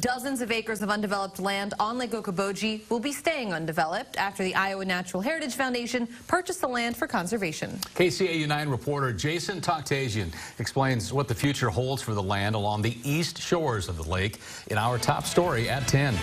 Dozens of acres of undeveloped land on Lake Okoboji will be staying undeveloped after the Iowa Natural Heritage Foundation purchased the land for conservation. KCAU 9 reporter Jason Toktajian explains what the future holds for the land along the east shores of the lake in our top story at 10.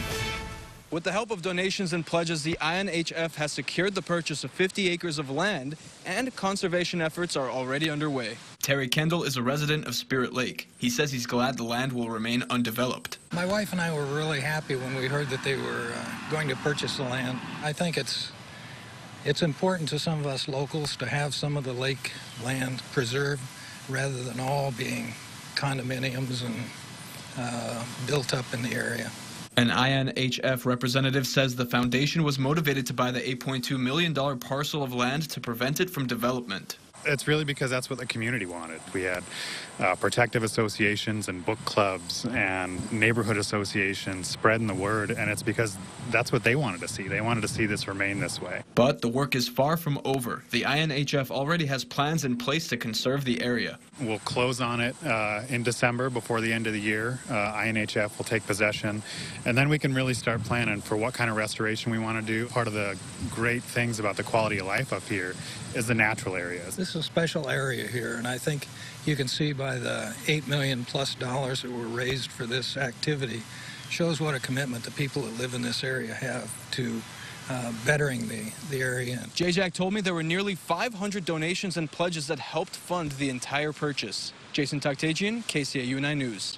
With the help of donations and pledges, the INHF has secured the purchase of 50 acres of land, and conservation efforts are already underway. Terry Kendall is a resident of Spirit Lake. He says he's glad the land will remain undeveloped. My wife and I were really happy when we heard that they were uh, going to purchase the land. I think it's it's important to some of us locals to have some of the lake land preserved rather than all being condominiums and uh, built up in the area. An INHF representative says the foundation was motivated to buy the $8.2 million parcel of land to prevent it from development. It's really because that's what the community wanted. We had uh, protective associations and book clubs and neighborhood associations spreading the word, and it's because that's what they wanted to see. They wanted to see this remain this way. But the work is far from over. The INHF already has plans in place to conserve the area. We'll close on it uh, in December before the end of the year. Uh, INHF will take possession, and then we can really start planning for what kind of restoration we want to do. Part of the great things about the quality of life up here is the natural areas. This is a special area here, and I think you can see by the eight million plus dollars that were raised for this activity shows what a commitment the people that live in this area have to uh, bettering the, the area. JJack told me there were nearly 500 donations and pledges that helped fund the entire purchase. Jason Toktajian, KCAU 9 News.